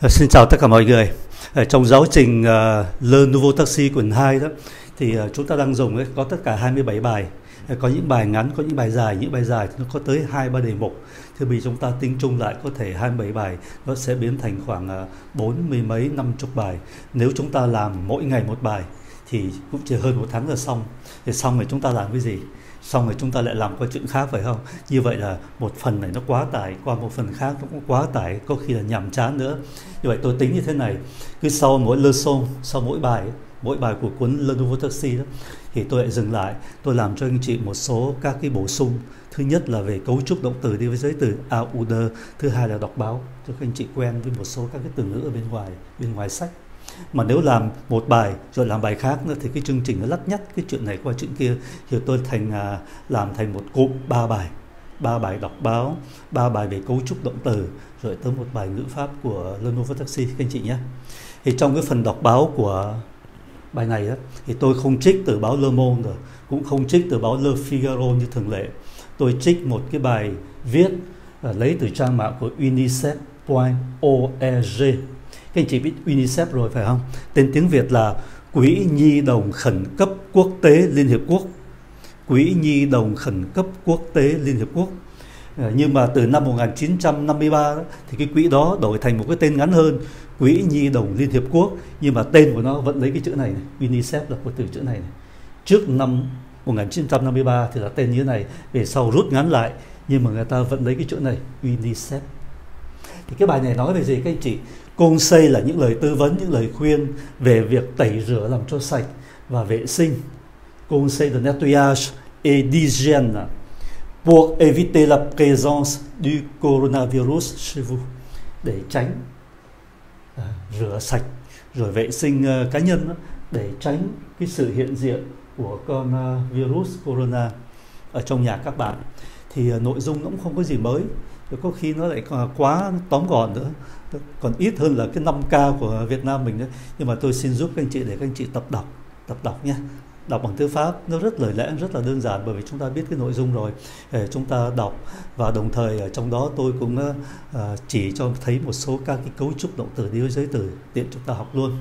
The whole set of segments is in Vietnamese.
Ờ, xin chào tất cả mọi người. Ờ, trong giáo trình uh, Learn Nouveau Taxi quyển 2 đó thì uh, chúng ta đang dùng ấy, có tất cả 27 bài. Có những bài ngắn, có những bài dài, những bài dài thì nó có tới hai ba đề mục. Thì vì chúng ta tính chung lại có thể 27 bài nó sẽ biến thành khoảng bốn uh, mươi mấy năm chục bài. Nếu chúng ta làm mỗi ngày một bài thì cũng chỉ hơn một tháng là xong. Thì xong rồi chúng ta làm cái gì? Xong rồi chúng ta lại làm qua chuyện khác phải không? Như vậy là một phần này nó quá tải, qua một phần khác nó cũng quá tải, có khi là nhàm chán nữa. Như vậy tôi tính như thế này, cứ sau mỗi lơ leçon sau mỗi bài mỗi bài của cuốn Le Nouveau Taxi đó, thì tôi lại dừng lại, tôi làm cho anh chị một số các cái bổ sung. Thứ nhất là về cấu trúc động từ đi với giới từ a u thứ hai là đọc báo, cho các anh chị quen với một số các cái từ ngữ ở bên ngoài bên ngoài sách mà nếu làm một bài rồi làm bài khác nữa thì cái chương trình nó lắt nhắt cái chuyện này qua chuyện kia. Thì tôi thành à, làm thành một cụm ba bài. Ba bài đọc báo ba bài về cấu trúc động từ rồi tới một bài ngữ pháp của Lenovo Taxi các anh chị nhé. Thì trong cái phần đọc báo của bài này đó, thì tôi không trích từ báo Le Monde rồi cũng không trích từ báo Le Figaro như thường lệ. Tôi trích một cái bài viết uh, lấy từ trang mạng của unicef.org các anh chị biết UNICEF rồi phải không? Tên tiếng Việt là Quỹ Nhi đồng khẩn cấp quốc tế Liên Hiệp Quốc. Quỹ Nhi đồng khẩn cấp quốc tế Liên Hiệp Quốc. Ờ, nhưng mà từ năm 1953 đó, thì cái quỹ đó đổi thành một cái tên ngắn hơn Quỹ Nhi đồng Liên Hiệp Quốc nhưng mà tên của nó vẫn lấy cái chữ này, này. UNICEF là của từ chữ này, này. Trước năm 1953 thì là tên như thế này, về sau rút ngắn lại nhưng mà người ta vẫn lấy cái chữ này UNICEF. Thì cái bài này nói về gì các anh chị? Côn xây là những lời tư vấn, những lời khuyên về việc tẩy rửa làm cho sạch và vệ sinh. Conseil de nettoyage et d'hygiène. Pour éviter la présence du coronavirus chez vous. Để tránh à, rửa sạch rồi vệ sinh uh, cá nhân đó, để tránh cái sự hiện diện của con uh, virus corona ở trong nhà các bạn. Thì uh, nội dung cũng không có gì mới có khi nó lại quá tóm gọn nữa. Còn ít hơn là cái 5K của Việt Nam mình đấy. Nhưng mà tôi xin giúp các anh chị để các anh chị tập đọc tập đọc nha đọc bằng tiếng Pháp nó rất lời lẽ rất là đơn giản bởi vì chúng ta biết cái nội dung rồi. Để chúng ta đọc. Và đồng thời ở trong đó tôi cũng ờ, ờ, chỉ cho thấy một số các cái cấu trúc động từ đi với giới từ tiện chúng ta học luôn.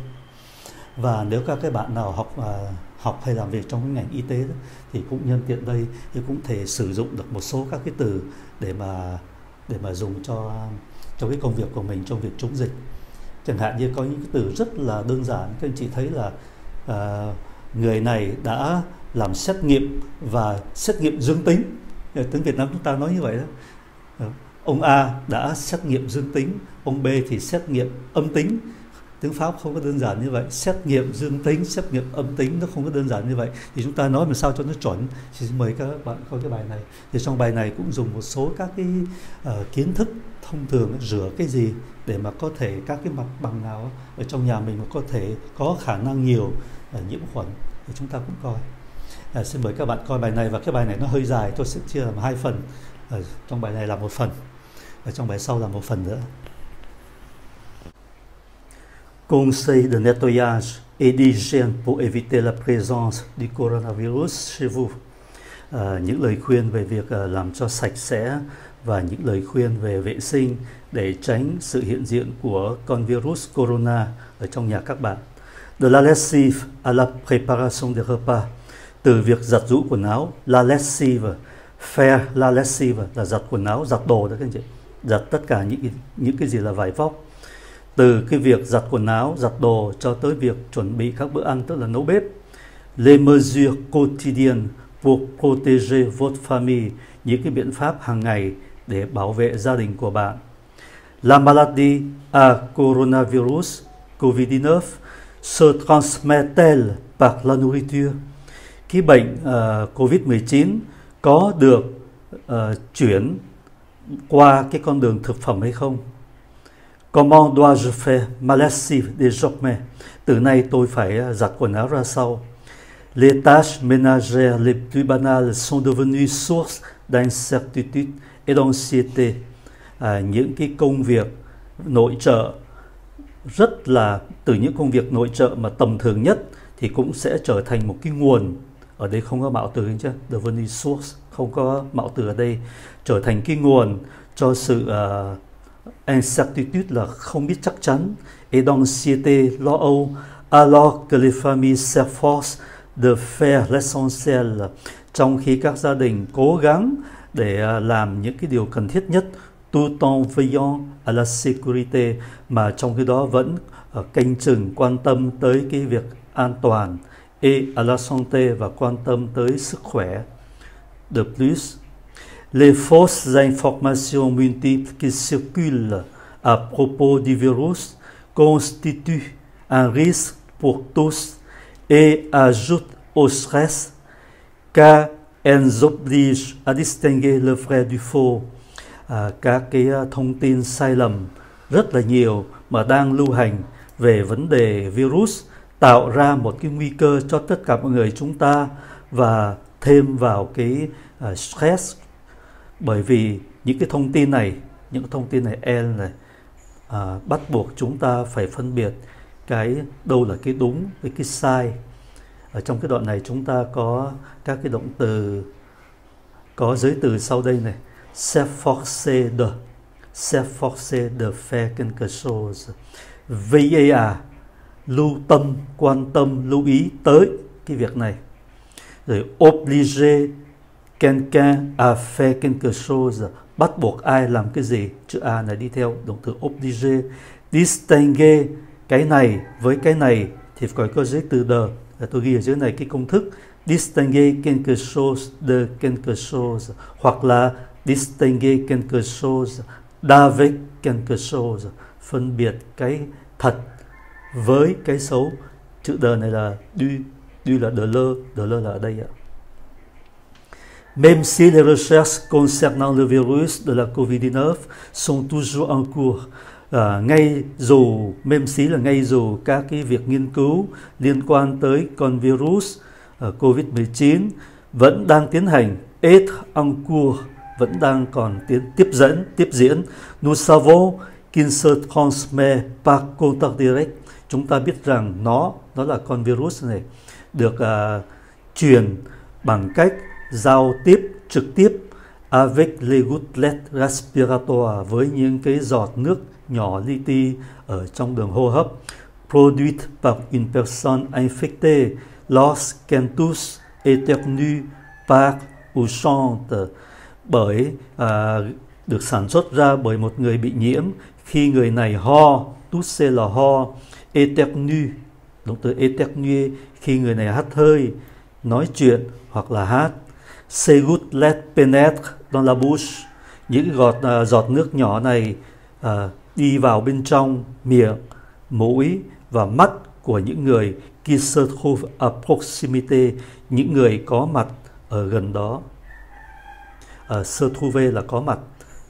Và nếu các cái bạn nào học ờ, học hay làm việc trong cái ngành y tế đó, thì cũng nhân tiện đây thì cũng thể sử dụng được một số các cái từ để mà để mà dùng cho trong cái công việc của mình trong việc chống dịch. Chẳng hạn như có những cái từ rất là đơn giản các anh chị thấy là uh, người này đã làm xét nghiệm và xét nghiệm dương tính. Ờ, tiếng Việt Nam chúng ta nói như vậy đó. Ờ, ông A đã xét nghiệm dương tính ông B thì xét nghiệm âm tính tiếng Pháp không có đơn giản như vậy. Xét nghiệm dương tính xét nghiệm âm tính nó không có đơn giản như vậy. Thì chúng ta nói làm sao cho nó chuẩn. Thì xin mời các bạn coi cái bài này. Thì trong bài này cũng dùng một số các cái uh, kiến thức thông thường rửa cái gì để mà có thể các cái mặt bằng nào ở trong nhà mình mà có thể có khả năng nhiều uh, nhiễm khuẩn thì chúng ta cũng coi. À, xin mời các bạn coi bài này và cái bài này nó hơi dài. Tôi sẽ chia làm hai phần. Ở trong bài này là một phần và trong bài sau là một phần nữa conseil de nettoyage et d'hygiène pour éviter la présence du coronavirus chez vous. À, những lời khuyên về việc à, làm cho sạch sẽ và những lời khuyên về vệ sinh để tránh sự hiện diện của con virus corona ở trong nhà các bạn. De la lessive à la préparation des repas. Từ việc giặt rũ quần áo, la lessive, faire la lessive là giặt quần áo, giặt đồ đó các anh chị. Giặt tất cả những những cái gì là vải vóc từ cái việc giặt quần áo, giặt đồ cho tới việc chuẩn bị các bữa ăn tức là nấu bếp. Les mesures quotidiennes pour protéger votre famille, những cái biện pháp hàng ngày để bảo vệ gia đình của bạn. La maladie à coronavirus COVID-19 se transmet-elle par la nourriture? Cái bệnh à, uh, COVID-19 có được uh, chuyển qua cái con đường thực phẩm hay không? Comment dois-je faire ma lessive désormais? Từ nay tôi phải à, giặt quần áo ra sau. Les tâches ménagères les plus banales sont devenues source d'incertitude et d'anxiété. À, những cái công việc nội trợ rất là từ những công việc nội trợ mà tầm thường nhất thì cũng sẽ trở thành một cái nguồn ở đây không có mạo từ chứ devenue source không có mạo từ ở đây trở thành cái nguồn cho sự uh, incertitude là không biết chắc chắn et d'anxiété lo âu alors que les familles s'efforcent de faire l'essentiel trong khi các gia đình cố gắng để à, làm những cái điều cần thiết nhất tout en veillant à la sécurité mà trong khi đó vẫn à, canh chừng quan tâm tới cái việc an toàn et à la santé và quan tâm tới sức khỏe. De plus, les fausses informations multiples qui circulent à propos du virus constituent un risque pour tous et ajoutent au stress car elles obligent à distinguer le vrai du faux. À, các cái à, thông tin sai lầm rất là nhiều mà đang lưu hành về vấn đề virus tạo ra một cái nguy cơ cho tất cả mọi người chúng ta và thêm vào cái uh, stress bởi vì những cái thông tin này những cái thông tin này em này à, bắt buộc chúng ta phải phân biệt cái đâu là cái đúng với cái sai. Ở trong cái đoạn này chúng ta có các cái động từ có giới từ sau đây này. S'efforcer de s'efforcer de faire quelque chose. Veiller à lưu tâm quan tâm lưu ý tới cái việc này. Rồi obliger quelqu'un à fait quelque chose. Bắt buộc ai làm cái gì? Chữ a này đi theo động từ obliger distinguer cái này với cái này thì phải có giới từ de tôi ghi ở dưới này cái công thức. Distinguer quelque chose de quelque chose. Hoặc là distinguer quelque chose d'avec quelque chose. Phân biệt cái thật với cái xấu. Chữ đờ này là du du là đờ lơ đờ lơ là ở đây ạ. Même si les recherches concernant le virus de la COVID-19 sont toujours en cours, à, ngay dù même si là ngay dù các cái việc nghiên cứu liên quan tới con virus à, uh, COVID-19 vẫn đang tiến hành, est en cours vẫn đang còn tiến tiếp dẫn tiếp diễn. Nous savons qu'il se transmet par contact direct chúng ta biết rằng nó đó là con virus này được uh, truyền bằng cách giao tiếp trực tiếp avec les gouttelettes respiratoires với những cái giọt nước nhỏ li ti ở trong đường hô hấp produite par une personne infectée lorsqu'elle tousse éternue par ou chante. Bởi à, được sản xuất ra bởi một người bị nhiễm. Khi người này ho tousse là ho éternue động từ éternuer khi người này hắt hơi nói chuyện hoặc là hát ces gouttelettes pénètrent dans la bouche. Những giọt uh, giọt nước nhỏ này uh, đi vào bên trong miệng mũi và mắt của những người qui se trouve à proximité những người có mặt ở gần đó. Uh, se trouver là có mặt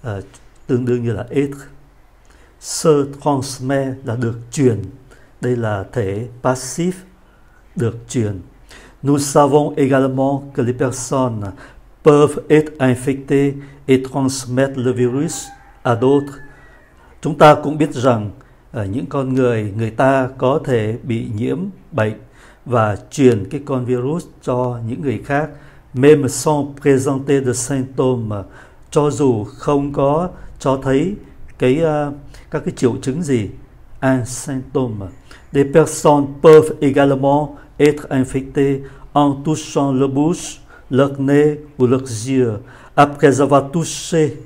uh, tương đương như là être. Se transmet là được truyền. Đây là thể passive được truyền. Nous savons également que les personnes peuvent être infectées et transmettre le virus à d'autres. Chúng ta cũng biết rằng à, những con người người ta có thể bị nhiễm bệnh và truyền cái con virus cho những người khác même sans présenter de symptômes cho dù không có cho thấy cái uh, các cái triệu chứng gì un symptôme Des personnes peuvent également être infectés en touchant le bouche, leur nez ou leurs yeux après avoir touché.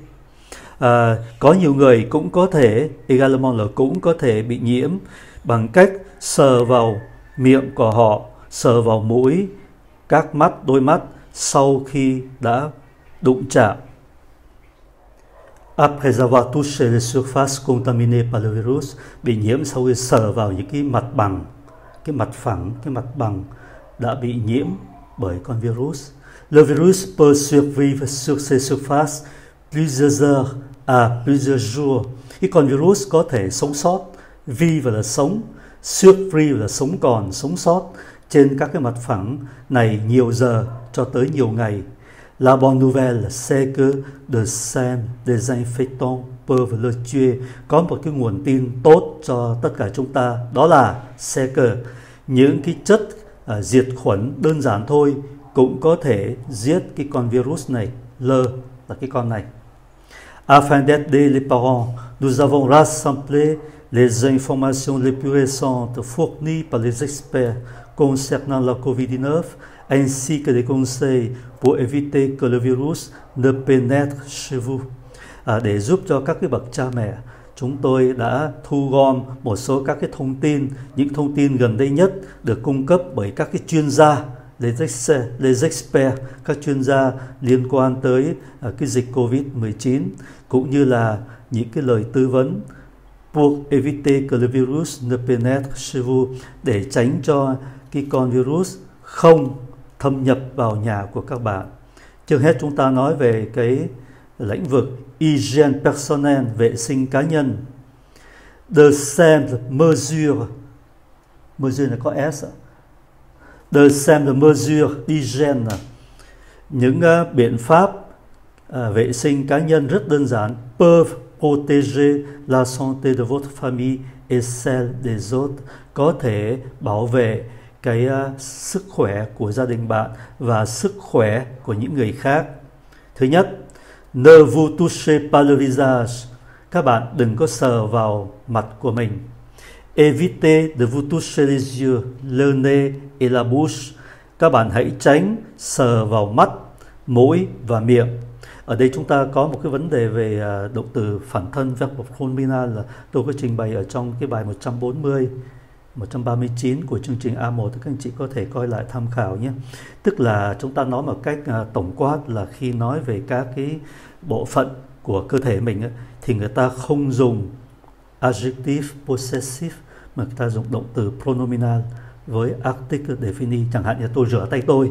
À, có nhiều người cũng có thể, également là cũng có thể bị nhiễm bằng cách sờ vào miệng của họ, sờ vào mũi, các mắt, đôi mắt sau khi đã đụng chạm après avoir touché les surfaces contaminées par le virus bị nhiễm sau khi sờ vào những cái mặt bằng cái mặt phẳng cái mặt bằng đã bị nhiễm bởi con virus. Le virus peut survivre sur ces surfaces plusieurs heures à plusieurs jours. Cái con virus có thể sống sót vivre là sống survivre là sống còn sống sót trên các cái mặt phẳng này nhiều giờ cho tới nhiều ngày. La bonne nouvelle, c'est que de sains des infectants le. Có một cái nguồn tin tốt cho tất cả chúng ta, đó là c'est những cái chất à, diệt khuẩn đơn giản thôi cũng có thể giết cái con virus này, L là cái con này. Afin d'aider les parents, nous avons rassemblé les informations les plus récentes fournies par les experts concernant la COVID-19 ainsi que des conseils pour éviter que le virus ne pénètre chez vous. À, để giúp cho các cái bậc cha mẹ, chúng tôi đã thu gom một số các cái thông tin, những thông tin gần đây nhất được cung cấp bởi các cái chuyên gia les, experts, các chuyên gia liên quan tới uh, cái dịch Covid-19 cũng như là những cái lời tư vấn pour éviter que le virus ne pénètre chez vous để tránh cho cái con virus không thâm nhập vào nhà của các bạn. Trước hết chúng ta nói về cái lĩnh vực hygiène personnelle, vệ sinh cá nhân. De simple mesure, mesure là có S, de simple mesure hygiène, những uh, biện pháp uh, vệ sinh cá nhân rất đơn giản peuvent protéger la santé de votre famille et celle des autres, có thể bảo vệ cái uh, sức khỏe của gia đình bạn và sức khỏe của những người khác. Thứ nhất, ne vous touchez pas le visage. Các bạn đừng có sờ vào mặt của mình. Évitez de vous toucher les yeux, le nez et la bouche. Các bạn hãy tránh sờ vào mắt, mũi và miệng. Ở đây chúng ta có một cái vấn đề về à, động từ phản thân verb of là tôi có trình bày ở trong cái bài 140 139 của chương trình A1 thì các anh chị có thể coi lại tham khảo nhé. Tức là chúng ta nói một cách à, tổng quát là khi nói về các cái bộ phận của cơ thể mình thì người ta không dùng adjective possessive, mà người ta dùng động từ pronominal với article defini chẳng hạn như tôi rửa tay tôi,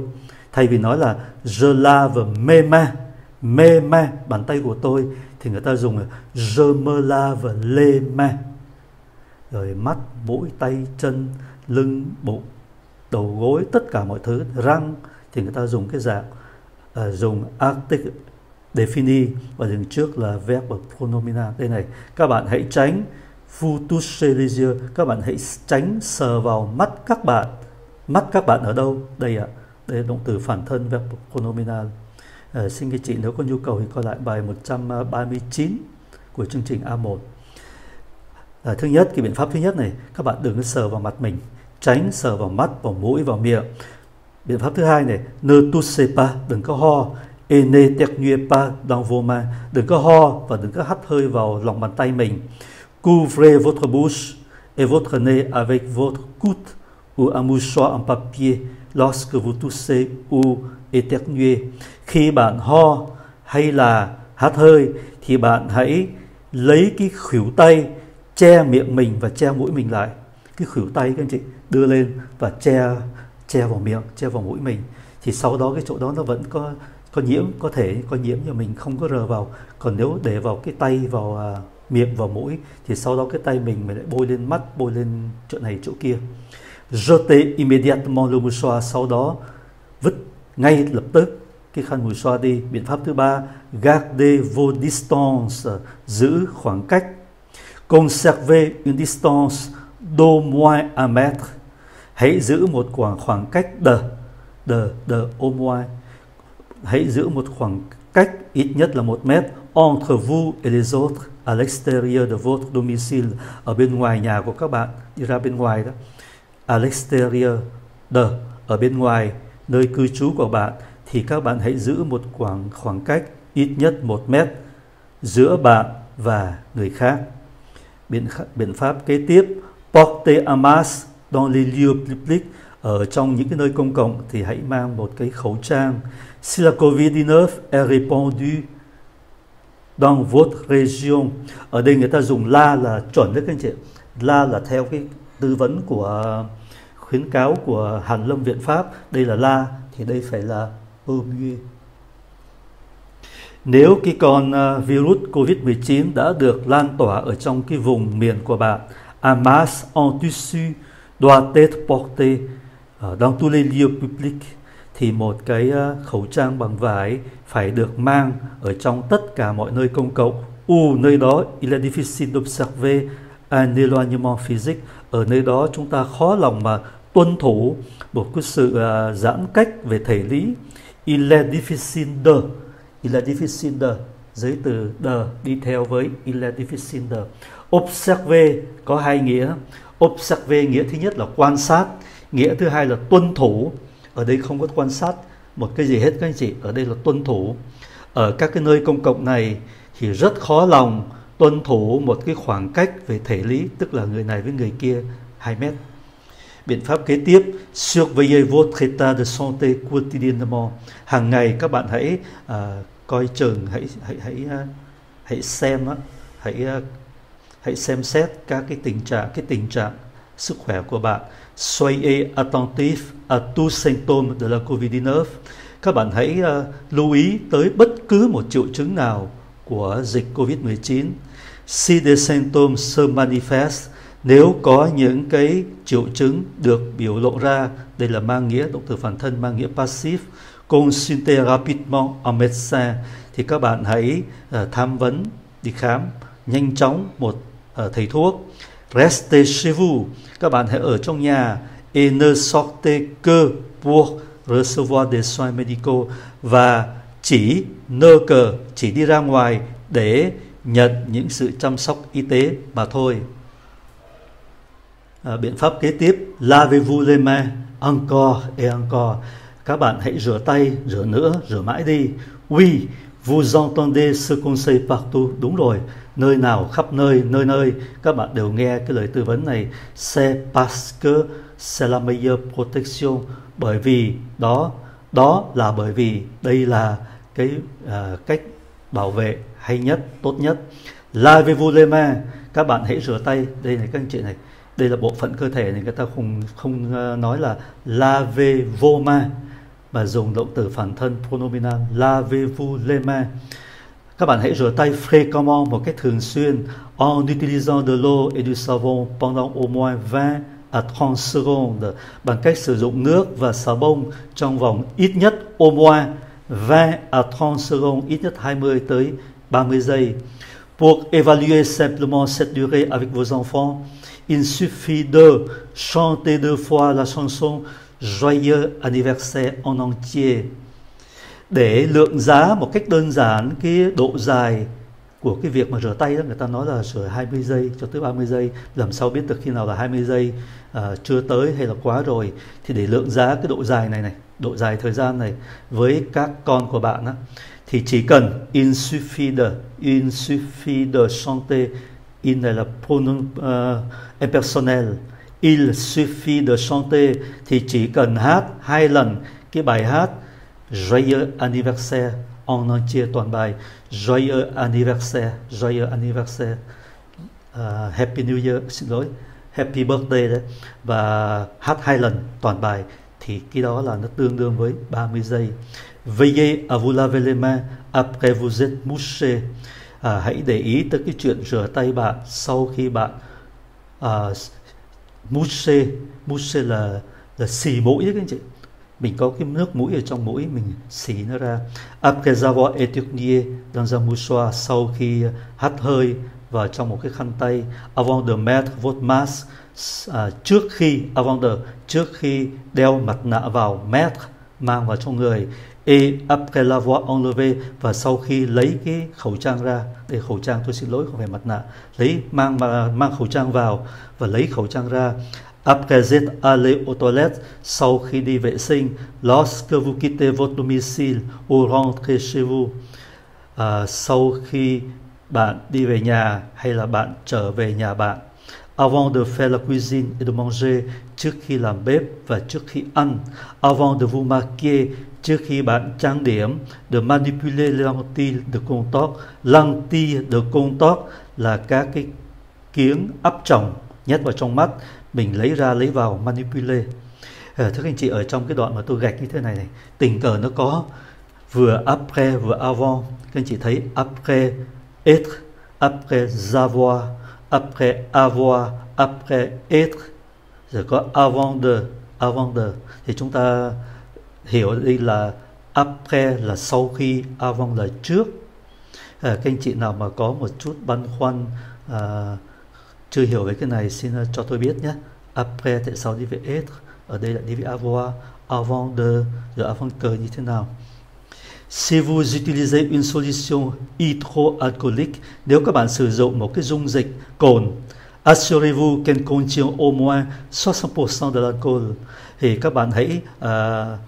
thay vì nói là je lave mes mains mes mains, bàn tay của tôi, thì người ta dùng je me lave les mains rồi mắt mũi tay chân lưng bụng đầu gối tất cả mọi thứ răng thì người ta dùng cái dạng uh, dùng article defini và dừng trước là verb pronomina. Đây này các bạn hãy tránh vous các bạn hãy tránh sờ vào mắt các bạn. Mắt các bạn ở đâu? Đây ạ. Đây là động từ phản thân verb pronomina. Uh, xin các chị nếu có nhu cầu thì coi lại bài 139 của chương trình A1 à, thứ nhất cái biện pháp thứ nhất này các bạn đừng sờ vào mặt mình tránh sờ vào mắt vào mũi vào miệng. Biện pháp thứ hai này ne touchez pas đừng có ho. Et n'éternuez pas dans vos mains. Đừng có ho và đừng có hắt hơi vào lòng bàn tay mình. Couvrez votre bouche et votre nez avec votre coude ou un mouchoir en papier lorsque vous toussez ou éternuez. Khi bạn ho hay là hắt hơi thì bạn hãy lấy cái khuỷu tay che miệng mình và che mũi mình lại. Cái khuỷu tay các anh chị đưa lên và che che vào miệng, che vào mũi mình. Thì sau đó cái chỗ đó nó vẫn có có nhiễm, có thể có nhiễm nhưng mình không có rờ vào. Còn nếu để vào cái tay vào à, miệng vào mũi thì sau đó cái tay mình mình lại bôi lên mắt bôi lên chỗ này chỗ kia jeter immédiatement le mouchoir sau đó vứt ngay lập tức cái khăn mùi xoa đi biện pháp thứ ba garder vos distances giữ khoảng cách conserver une distance d'au moins un mètre. Hãy giữ một khoảng khoảng cách de de de au moins. Hãy giữ một khoảng cách ít nhất là một mét entre vous et les autres à l'extérieur de votre domicile, ở bên ngoài nhà của các bạn, đi ra bên ngoài đó. À l'extérieur de, ở bên ngoài nơi cư trú của bạn, thì các bạn hãy giữ một khoảng khoảng cách ít nhất một mét giữa bạn và người khác biện biện pháp kế tiếp porte à masque dans les lieux publics, ở trong những cái nơi công cộng thì hãy mang một cái khẩu trang. Si la covid-19 est répandue dans votre région. Ở đây người ta dùng la là chuẩn đấy các anh chị la là theo cái tư vấn của khuyến cáo của Hàn Lâm Viện Pháp. Đây là la thì đây phải là au nếu cái con ờ, virus COVID-19 đã được lan tỏa ở trong cái vùng miền của bạn, un à, masque en tissu doit être porté ờ, dans tous les lieux publics thì một cái ờ, khẩu trang bằng vải phải được mang ở trong tất cả mọi nơi công cộng. U nơi đó il est difficile d'observer un éloignement physique. Ở nơi đó chúng ta khó lòng mà tuân thủ một cái sự giãn cách về thể lý. Il est difficile de il est difficile de giới từ the đi theo với il est difficile de observe có hai nghĩa. Observe nghĩa thứ nhất là quan sát nghĩa thứ hai là tuân thủ. Ở đây không có quan sát một cái gì hết các anh chị ở đây là tuân thủ. Ở các cái nơi công cộng này thì rất khó lòng tuân thủ một cái khoảng cách về thể lý tức là người này với người kia 2 mét. Biện pháp kế tiếp surveiller votre état de santé quotidiennement. Hàng ngày các bạn hãy uh, coi chừng hãy hãy hãy ờ, hãy xem hãy ờ, hãy xem xét các cái tình trạng cái tình trạng sức khỏe của bạn. Soyez attentif à tous symptômes de la Covid-19. Các bạn hãy uh, lưu ý tới bất cứ một triệu chứng nào của dịch Covid-19 si des symptômes se manifestent nếu có những cái triệu chứng được biểu lộ ra đây là mang nghĩa động từ phản thân mang nghĩa passive consulter rapidement un médecin thì các bạn hãy uh, tham vấn đi khám nhanh chóng một uh, thầy thuốc restez chez vous các bạn hãy ở trong nhà et ne sortez que pour recevoir des soins médicaux và chỉ nơ cờ chỉ đi ra ngoài để nhận những sự chăm sóc y tế mà thôi. À, biện pháp kế tiếp lavez-vous les mains encore et encore. Các bạn hãy rửa tay, rửa nữa, rửa mãi đi. Oui, vous entendez ce conseil partout. Đúng rồi, nơi nào khắp nơi, nơi nơi các bạn đều nghe cái lời tư vấn này. C'est parce que c'est la meilleure protection bởi vì đó đó là bởi vì đây là cái uh, cách bảo vệ hay nhất tốt nhất lavez-vous les mains các bạn hãy rửa tay đây này các anh chị này đây là bộ phận cơ thể này người ta không không à, nói là lave vos mà dùng động từ phản lavez-vous les mains các bạn fréquemment savon pendant au moins 20 à 30 secondes bằng cách sử dụng nước và xà bông trong vòng ít nhất au moins 20 à 30 secondes, ít nhất 20 tới 30 giây. Pour évaluer simplement cette durée avec vos enfants, il suffit de chanter deux fois la chanson Joyeux anniversaire en entier. Để lượng giá một cách đơn giản cái độ dài của cái việc mà rửa tay đó người ta nói là rửa 20 giây cho tới 30 giây. Làm sao biết được khi nào là 20 giây? À, chưa tới hay là quá rồi? Thì để lượng giá cái độ dài này này độ dài thời gian này với các con của bạn á, thì chỉ cần in suffit de in suffit de chanter in này là pronom uh, impersonnel il suffit de chanter thì chỉ cần hát hai lần cái bài hát Joyeux anniversaire en entier toàn bài. Joyeux anniversaire Joyeux anniversaire. Uh, Happy New Year xin lỗi Happy Birthday đấy. Và hát hai lần toàn bài thì cái đó là nó tương đương với 30 giây. Veillez à vous laver les mains après vous êtes mouché à, hãy để ý tới cái chuyện rửa tay bạn sau khi bạn à, mouché mouché là là xì mũi đấy các anh chị. Mình có cái nước mũi ở trong mũi mình xì nó ra. Après avoir éternué dans un mouchoir sau khi hắt hơi vào trong một cái khăn tay avant de mettre votre masque à, trước khi avant de trước khi đeo mặt nạ vào mettre mang vào trong người et après l'avoir enlevé và sau khi lấy cái khẩu trang ra để khẩu trang tôi xin lỗi không phải mặt nạ. Lấy mang mang khẩu trang vào và lấy khẩu trang ra. Après être allé aux toilettes, sau khi đi vệ sinh, lorsque vous quittez votre domicile ou rentrez chez vous, à, sau khi bạn đi về nhà hay là bạn trở về nhà bạn, avant de faire la cuisine et de manger, trước khi làm bếp và trước khi ăn, avant de vous maquiller, trước khi bạn trang điểm, de manipuler les lentilles de contact, lentilles de contact là các cái kiếng áp tròng nhét vào trong mắt mình lấy ra lấy vào manipulate à, ờ, thưa các anh chị ở trong cái đoạn mà tôi gạch như thế này này tình cờ nó có vừa après vừa avant. Các anh chị thấy après être après avoir après avoir après être rồi có avant de avant de. Thì chúng ta hiểu đây là après là sau khi avant là trước. À, các anh chị nào mà có một chút băn khoăn à, chưa hiểu về cái này xin à, cho tôi biết nhé. Après tại sao đi về être? Ở đây lại đi về avoir avant de rồi avant que như thế nào? Si vous utilisez une solution hydroalcoolique, nếu các bạn sử dụng một cái dung dịch cồn, assurez-vous qu'elle contient au moins 60% de l'alcool, thì các bạn hãy uh,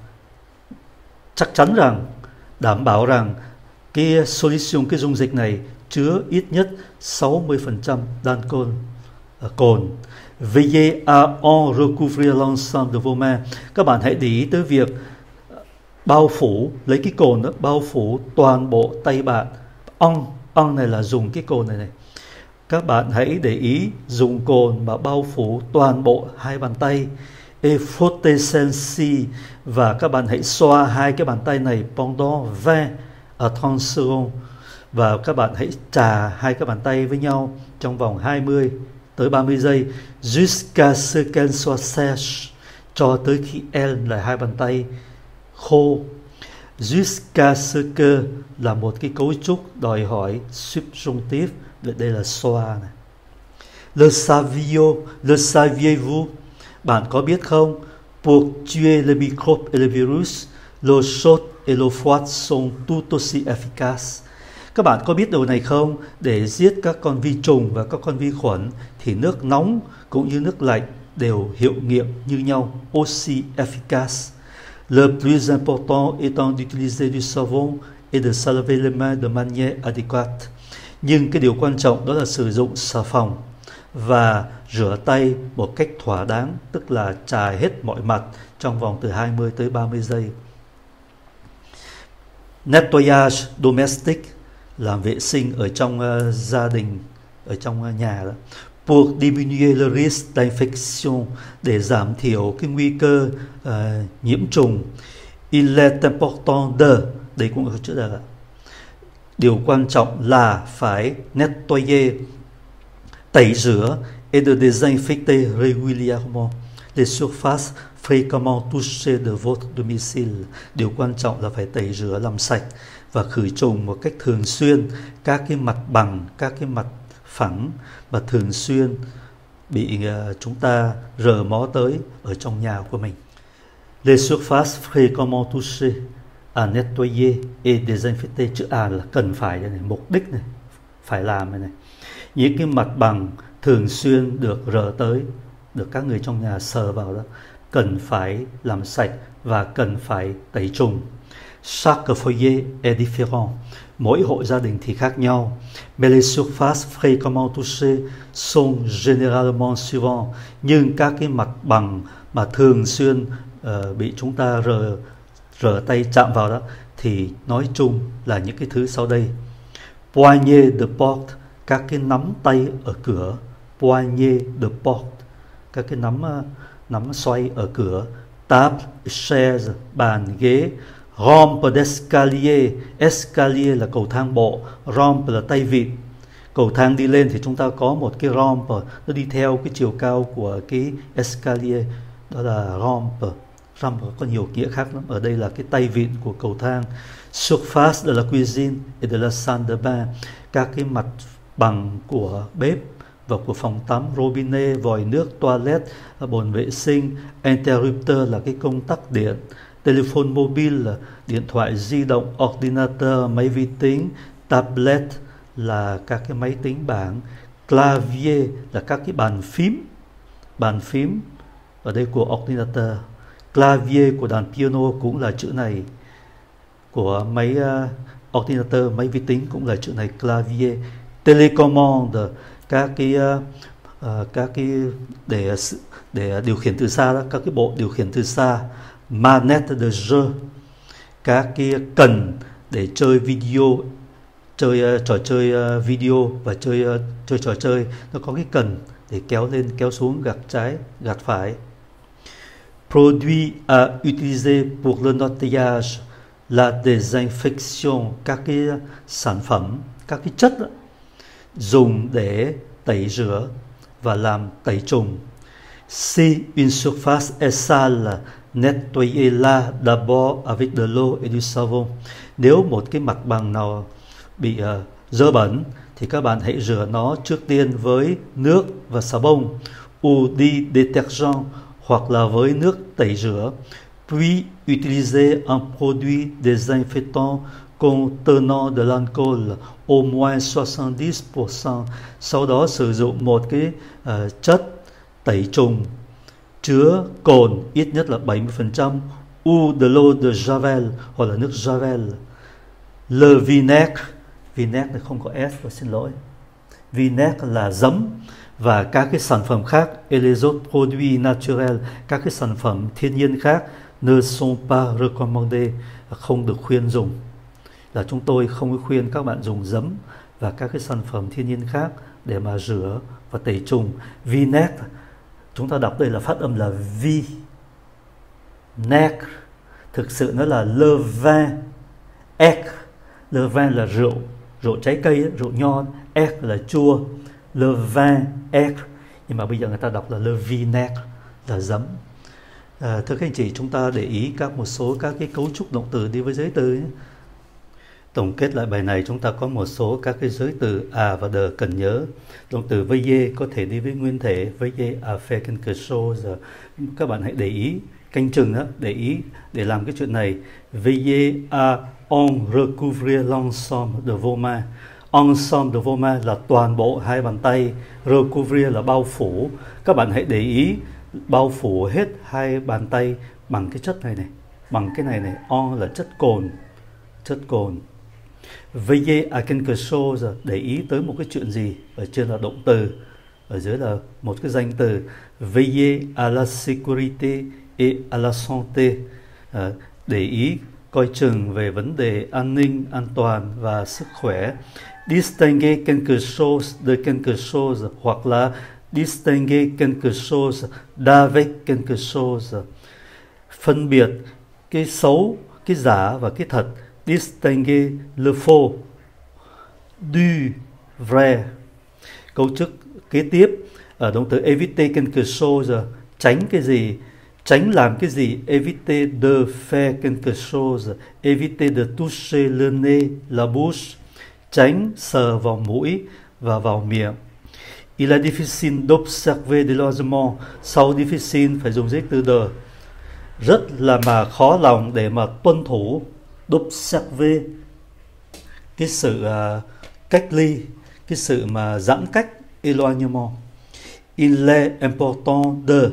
chắc chắn rằng, đảm bảo rằng cái solution, cái dung dịch này chứa ít nhất 60% d'alcool, uh, cồn. Veillez à en recouvrir l'ensemble de vos mains. Các bạn hãy để ý tới việc bao phủ, lấy cái cồn đó, bao phủ toàn bộ tay bạn. Ong ong này là dùng cái cồn này này. Các bạn hãy để ý dùng cồn mà bao phủ toàn bộ hai bàn tay. Effervescency và các bạn hãy xoa hai cái bàn tay này pendant ve à 30 và các bạn hãy trà hai cái bàn tay với nhau trong vòng 20 tới 30 giây. Jusqu'à ce qu'elle soit sèche cho tới khi elle là hai bàn tay khô. Jusqu'à ce que là một cái cấu trúc đòi hỏi subjunctive, vậy đây là xoa này. Le savio, le saviez-vous? Bạn có biết không? Pour tuer le microbe et le virus l'eau chaude et l'eau froide sont tout aussi efficaces. Các bạn có biết điều này không? Để giết các con vi trùng và các con vi khuẩn thì nước nóng cũng như nước lạnh đều hiệu nghiệm như nhau, Oxy efficace. Le plus important étant d'utiliser du savon et de se laver les mains de manière adéquate. Nhưng cái điều quan trọng đó là sử dụng xà phòng và rửa tay một cách thỏa đáng, tức là chải hết mọi mặt trong vòng từ 20 tới 30 giây. Nettoyage domestic làm vệ sinh ở trong uh, gia đình, ở trong uh, nhà đó pour diminuer le risque d'infection để giảm thiểu cái nguy cơ uh, nhiễm trùng. Il est important de đây cũng có chữ là điều quan trọng là phải nettoyer tẩy rửa et de désinfecter régulièrement les surfaces fréquemment touchées de votre domicile. Điều quan trọng là phải tẩy rửa làm sạch và khử trùng một cách thường xuyên các cái mặt bằng, các cái mặt phẳng và thường xuyên bị uh, chúng ta rờ mó tới ở trong nhà của mình. Les surfaces fréquemment touchées à nettoyer et désinfecter chữ A là cần phải này, mục đích này, phải làm này này. Những cái mặt bằng thường xuyên được rờ tới, được các người trong nhà sờ vào đó, cần phải làm sạch và cần phải tẩy trùng. Chaque foyer est différent. Mỗi hộ gia đình thì khác nhau. Mais les surfaces fréquemment touchées sont généralement suivantes. Nhưng các cái mặt bằng mà thường xuyên uh, bị chúng ta rờ rờ tay chạm vào đó thì nói chung là những cái thứ sau đây. Poignée de porte, các cái nắm tay ở cửa. Poignée de porte, các cái nắm ờ, nắm xoay ở cửa. Table, chaise, bàn, ghế Rampe d'escalier, escalier là cầu thang bộ, rampe là tay vịn. Cầu thang đi lên thì chúng ta có một cái rampe, nó đi theo cái chiều cao của cái escalier, đó là rampe. Rampe có nhiều nghĩa khác lắm, ở đây là cái tay vịn của cầu thang. Surface de la cuisine et de la salle de bain, các cái mặt bằng của bếp và của phòng tắm, robinet, vòi nước, toilet, bồn vệ sinh, interrupter là cái công tắc điện, telephone mobile là điện thoại di động, ordinator, máy vi tính, tablet là các cái máy tính bảng, clavier là các cái bàn phím, bàn phím ở đây của ordinator, clavier của đàn piano cũng là chữ này, của máy uh, ordinator, máy vi tính cũng là chữ này clavier, telecommande các cái uh, uh, các cái để để điều khiển từ xa đó, các cái bộ điều khiển từ xa manette de jeu các cái cần để chơi video chơi uh, trò chơi uh, video và chơi uh, chơi trò chơi nó có cái cần để kéo lên kéo xuống gạt trái gạt phải. Produit à utiliser pour le nettoyage la désinfection các cái sản phẩm các cái chất đó, dùng để tẩy rửa và làm tẩy trùng. Si une surface est sale nettoyez-la d'abord avec de l'eau et du savon. Nếu một cái mặt bằng nào bị uh, dơ bẩn thì các bạn hãy rửa nó trước tiên với nước và xà bông ou đi detergent hoặc là với nước tẩy rửa puis utiliser un produit désinfectant contenant de l'alcool au moins 70%, sau đó sử dụng một cái uh, chất tẩy trùng chứa cồn ít nhất là 70% ou de l'eau de Javel hoặc là nước Javel. Le vinaigre, vinaigre này không có S, tôi xin lỗi. Vinaigre là giấm và các cái sản phẩm khác, et les autres produits naturels, các cái sản phẩm thiên nhiên khác ne sont pas recommandés, không được khuyên dùng. Là chúng tôi không khuyên các bạn dùng giấm và các cái sản phẩm thiên nhiên khác để mà rửa và tẩy trùng. Vinaigre, chúng ta đọc đây là phát âm là vi nec thực sự nó là le vin ec le vin là rượu rượu trái cây rượu nho. Ec là chua le vin ec nhưng mà bây giờ người ta đọc là le vinec là giấm. À, thưa các anh chị chúng ta để ý các một số các cái cấu trúc động từ đi với giới từ ấy. Tổng kết lại bài này chúng ta có một số các cái giới từ à và đờ cần nhớ. Động từ với dê có thể đi với nguyên thể veiller à faire sô giờ. Các bạn hãy để ý canh chừng đó, để ý để làm cái chuyện này. với dê à on recouvrir l'ensemble de vos mains. Ensemble de vos mains là toàn bộ hai bàn tay. Recouvrir là bao phủ. Các bạn hãy để ý bao phủ hết hai bàn tay bằng cái chất này này. Bằng cái này này. on là chất cồn. Chất cồn. Veiller à quelque chose để ý tới một cái chuyện gì? Ở trên là động từ ở dưới là một cái danh từ. Veiller à la sécurité et à la santé. À, để ý coi chừng về vấn đề an ninh an toàn và sức khỏe. Distinguer quelque chose de quelque chose hoặc là distinguer quelque chose d'avec quelque chose phân biệt cái xấu cái giả và cái thật distinguer le faux du vrai câu trúc kế tiếp ở động từ éviter quelque chose à, tránh cái gì, tránh làm cái gì, éviter de faire quelque chose, éviter de toucher le nez, la bouche, tránh sờ vào mũi và vào miệng Il est difficile d'observer des logements. Sau difficile phải dùng giấy từ de. Rất là mà khó lòng để mà tuân thủ d'observer cái sự uh, cách ly, cái sự mà giãn cách éloignement. Il est important de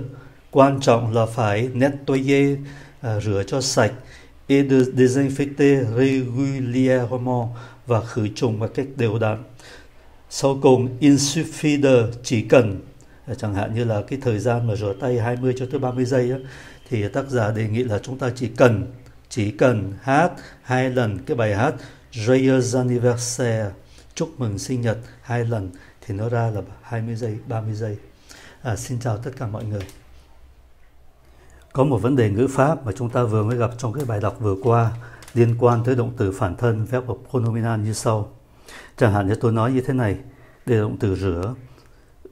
quan trọng là phải nettoyer uh, rửa cho sạch et de désinfecter régulièrement và khử trùng một cách đều đặn. Sau cùng il suffit de chỉ cần à, chẳng hạn như là cái thời gian mà rửa tay 20 cho tới 30 giây á, thì tác giả đề nghị là chúng ta chỉ cần chỉ cần hát hai lần cái bài hát Joyeux anniversaire chúc mừng sinh nhật hai lần thì nó ra là 20 giây 30 giây. À, xin chào tất cả mọi người. Có một vấn đề ngữ pháp mà chúng ta vừa mới gặp trong cái bài đọc vừa qua liên quan tới động từ phản thân verb pronominal như sau. Chẳng hạn như tôi nói như thế này đây là động từ rửa.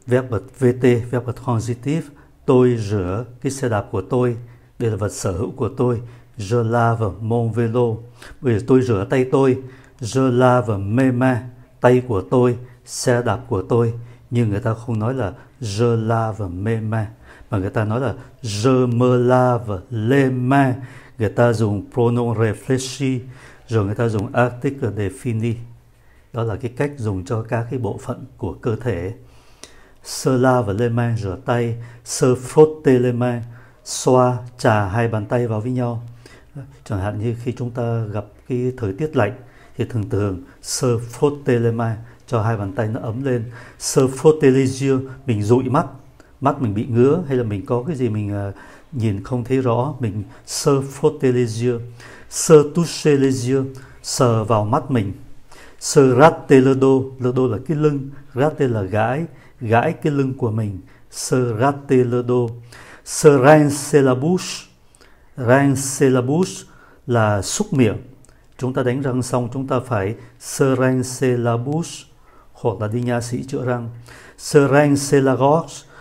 Verb VT verb transitive tôi rửa cái xe đạp của tôi đây là vật sở hữu của tôi Je lave mon vélo. Bởi tôi rửa tay tôi. Je lave mes mains. Tay của tôi, xe đạp của tôi. Nhưng người ta không nói là je lave mes mains. Mà người ta nói là je me lave les mains. Người ta dùng pronom réfléchi. Rồi người ta dùng article défini. Đó là cái cách dùng cho các cái bộ phận của cơ thể. Se lave les mains, rửa tay. Se frotter les mains, xoa, trà hai bàn tay vào với nhau chẳng hạn như khi chúng ta gặp cái thời tiết lạnh thì thường thường sơ frotter cho hai bàn tay nó ấm lên. Sơ frotter mình dụi mắt. Mắt mình bị ngứa hay là mình có cái gì mình uh, nhìn không thấy rõ mình sơ frotter sơ toucher les yeux sờ vào mắt mình. Sơ gratter le dos le dos là cái lưng rate là gãi gãi cái lưng của mình. Sơ gratter le dos sơ la bouche rincer là xúc miệng. Chúng ta đánh răng xong chúng ta phải se hoặc là đi nha sĩ chữa răng. Se rincer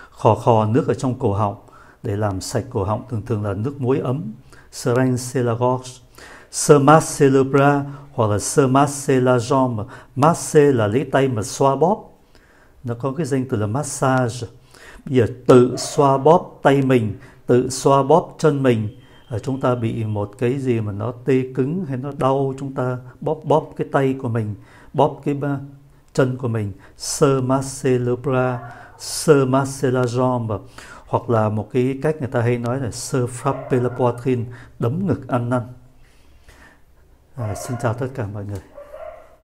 khò khò nước ở trong cổ họng để làm sạch cổ họng thường thường là nước muối ấm. Se rincer. Se masser le bras hoặc là se masser la jambe. Masser là lấy tay mà xoa bóp. Nó có cái danh từ là massage. Bây giờ tự xoa bóp tay mình, tự xoa bóp chân mình chúng ta bị một cái gì mà nó tê cứng hay nó đau chúng ta bóp bóp cái tay của mình bóp cái chân của mình sơ masse le bras sơ masse la jambe hoặc là một cái cách người ta hay nói là sơ frappe la poitrine đấm ngực ăn năn. À, xin chào tất cả mọi người.